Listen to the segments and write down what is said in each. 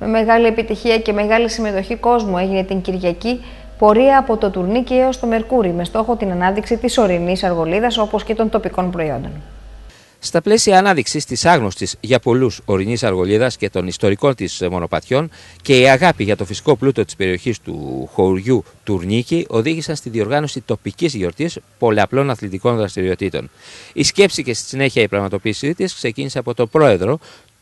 Με μεγάλη επιτυχία και μεγάλη συμμετοχή κόσμου έγινε την Κυριακή πορεία από το Τουρνίκι έως το Μερκούρι με στόχο την ανάδειξη της ορεινής αργολίδας όπως και των τοπικών προϊόντων. Στα πλαίσια ανάδειξης της άγνωστης για πολλούς ορεινής αργολίδας και των ιστορικών της μονοπατιών και η αγάπη για το φυσικό πλούτο της περιοχής του χωριού Τουρνίκη οδήγησαν στη διοργάνωση τοπικής γιορτής πολλαπλών αθλητικών δραστηριοτήτων. Η σκέψη και στη συνέχεια η πραγματοποίησή της ξεκίνησε από τον πρόεδρο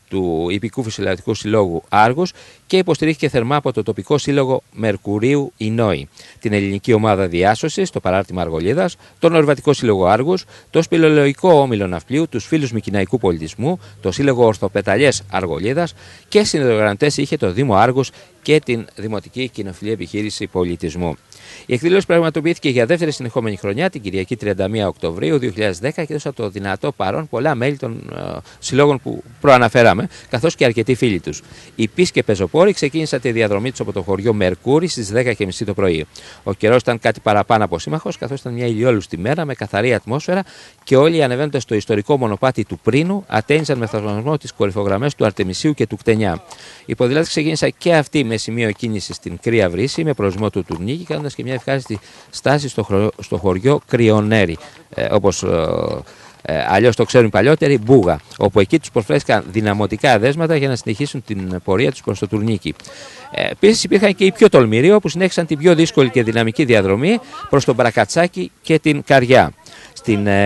του Υπηκού Φυσιολογικού Συλλόγου Άργους και υποστηρίχθηκε θερμά από το τοπικό σύλλογο Μερκουρίου Ινόη, την ελληνική ομάδα διάσωσης, το παράρτημα Αργολίδας, τον Ορβατικό Σύλλογο Άργου, το Σπηλολογικό Όμιλο Ναυπλίου, τους Φίλους Μικυναϊκού Πολιτισμού, το Σύλλογο Ορθοπεταλιές Αργολίδας και συνδρομητές είχε το Δήμο Άργου και την Δημοτική Κοινοφιλή Επιχείρηση Πολιτισμού. Η εκδήλωση πραγματοποιήθηκε για δεύτερη συνεχόμενη χρονιά την Κυριακή 31 Οκτωβρίου 2010 και έδωσε το δυνατό παρόν πολλά μέλη των uh, συλλόγων που προαναφέραμε, καθώς και αρκετοί φίλοι τους. Οι πι και πεζοπόροι ξεκίνησαν τη διαδρομή τους από το χωριό Μερκούρι στις 10.30 το πρωί. Ο καιρός ήταν κάτι παραπάνω από σύμμαχος, καθώς ήταν μια ηλιόλουστη μέρα με καθαρή ατμόσφαιρα και όλοι ανεβαίνοντας στο ιστορικό μονοπάτι του Πρίνου ατένιζαν με θαυμασμό τις κορυφογραμμές του Αρτεμισίου και του Κτενιά. Οι ποδηλάτε ξεκίνησαν και αυτοί με σημείο κίνησης στην Κρύα Βρύση με προορισμό του Τουρνίκη, κάνοντας και μια ευχάριστη στάση στο, στο χωριό Κρυονέρι, ε, όπως ε, ε αλλιώς το ξέρουν οι παλιότεροι, Μπούγα, όπου εκεί τους προσφέρθηκαν δυναμωτικά δέσματα για να συνεχίσουν την πορεία τους προς το τουρνίκι. Ε, Επίσης υπήρχαν και οι πιο τολμηροί, όπου συνέχισαν την πιο δύσκολη και δυναμική διαδρομή προς τον Μπρακατσάκι και την Καριά. Στην ε,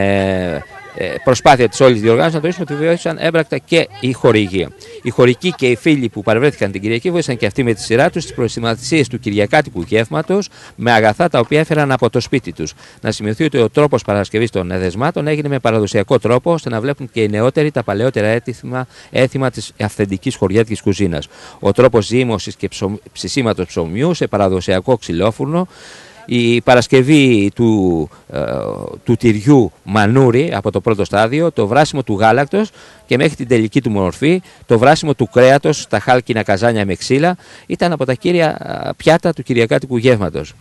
ε, προσπάθεια της όλης διοργάνωσης να τονίσουμε ότι βιώσαν έμπρακτα και η χορηγία. Οι χωρικοί και οι φίλοι που παρευρέθηκαν την Κυριακή βοήθησαν και αυτοί με τη σειρά τους στι προετοιμασίες του Κυριακάτικου γεύματος με αγαθά τα οποία έφεραν από το σπίτι τους. Να σημειωθεί ότι ο τρόπος παρασκευής των εδεσμάτων έγινε με παραδοσιακό τρόπο ώστε να βλέπουν και οι νεότεροι τα παλαιότερα έθιμα, έθιμα της αυθεντικής χωριάτικης κουζίνας. Ο τρόπος ζύμωσης και ψησίματος ψωμιού σε παραδοσιακό ξυλόφουρνο η Παρασκευή του, ε, του τυριού μανούρι από το πρώτο στάδιο, το βράσιμο του γάλακτος και μέχρι την τελική του μορφή, το βράσιμο του κρέατος στα χάλκινα καζάνια με ξύλα ήταν από τα κύρια ε, πιάτα του Κυριακάτικου γεύματος.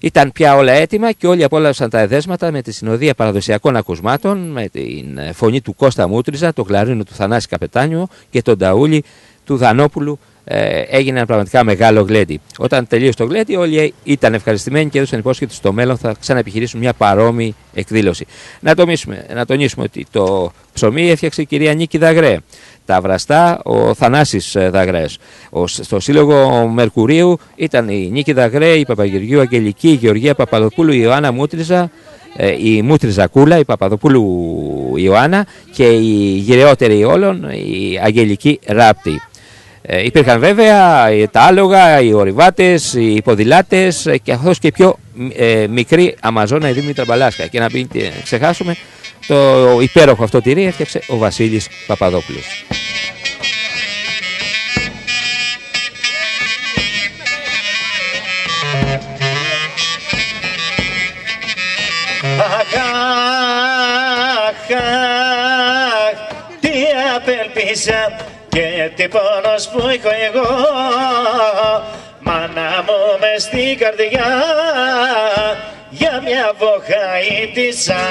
Ήταν πια όλα έτοιμα και όλοι απόλαυσαν τα εδέσματα με τη συνοδεία παραδοσιακών ακουσμάτων, με την φωνή του Κώστα Μούτριζα, το κλαρίνο του Θανάση Καπετάνιου και τον ταούλι του Δανόπουλου ε, έγινε ένα πραγματικά μεγάλο γλέντι. Όταν τελείωσε το γλέντι, όλοι ήταν ευχαριστημένοι και έδωσαν υπόσχεση ότι στο μέλλον θα ξαναεπιχειρήσουν μια παρόμοια εκδήλωση. Να, να τονίσουμε ότι το ψωμί έφτιαξε η κυρία Νίκη Δαγρέ. Τα βραστά ο Θανάσης ε, Δαγρές. στο σύλλογο Μερκουρίου ήταν η Νίκη Δαγρέ, η Παπαγεωργίου Αγγελική, η Γεωργία Παπαδοπούλου, η Ιωάννα Μούτριζα, ε, η Μούτριζα Κούλα, η Παπαδοπούλου Ιωάννα και η γυρεότερη όλων, η Αγγελική Ράπτη. Ε, υπήρχαν βέβαια τα άλογα, οι ορειβάτες, οι ποδηλάτες και αυτός και πιο ε, μικρή Αμαζόνα η Δήμητρα Μπαλάσκα. Και να μην ξεχάσουμε το υπέροχο αυτό τυρί έφτιαξε ο Βασίλης Παπαδόπουλος. τι απελπίσα και τι πόνος που έχω εγώ μάνα μου μες στην καρδιά για μια βοχαΐτισσα